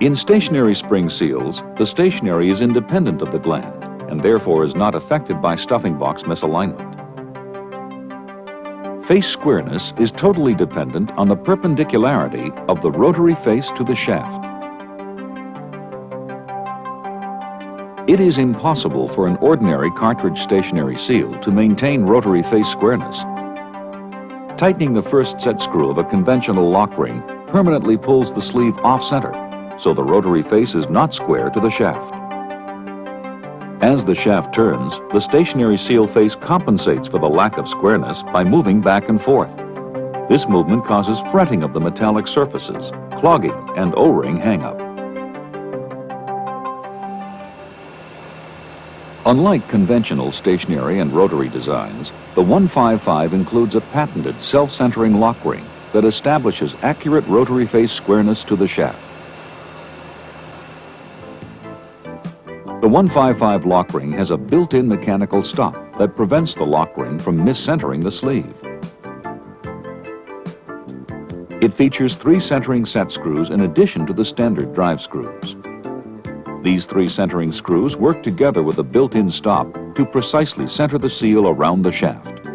In stationary spring seals, the stationary is independent of the gland and therefore is not affected by stuffing box misalignment. Face squareness is totally dependent on the perpendicularity of the rotary face to the shaft. It is impossible for an ordinary cartridge stationary seal to maintain rotary face squareness. Tightening the first set screw of a conventional lock ring permanently pulls the sleeve off-center, so the rotary face is not square to the shaft. As the shaft turns, the stationary seal face compensates for the lack of squareness by moving back and forth. This movement causes fretting of the metallic surfaces, clogging, and O-ring hang-up. Unlike conventional stationary and rotary designs, the 155 includes a patented self-centering lock ring that establishes accurate rotary face squareness to the shaft. The 155 lock ring has a built-in mechanical stop that prevents the lock ring from miscentering the sleeve. It features three centering set screws in addition to the standard drive screws. These three centering screws work together with a built-in stop to precisely center the seal around the shaft.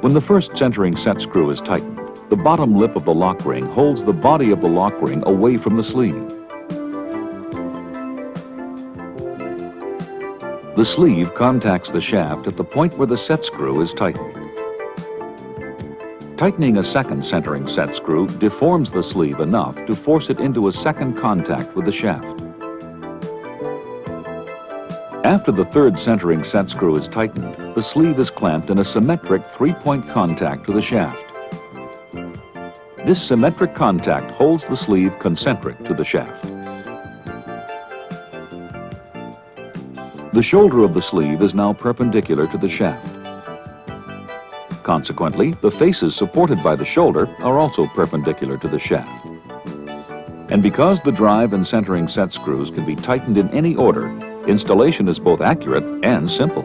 When the first centering set screw is tightened, the bottom lip of the lock ring holds the body of the lock ring away from the sleeve. The sleeve contacts the shaft at the point where the set screw is tightened. Tightening a second centering set screw deforms the sleeve enough to force it into a second contact with the shaft. After the third centering set screw is tightened, the sleeve is clamped in a symmetric three-point contact to the shaft. This symmetric contact holds the sleeve concentric to the shaft. The shoulder of the sleeve is now perpendicular to the shaft. Consequently, the faces supported by the shoulder are also perpendicular to the shaft. And because the drive and centering set screws can be tightened in any order, installation is both accurate and simple.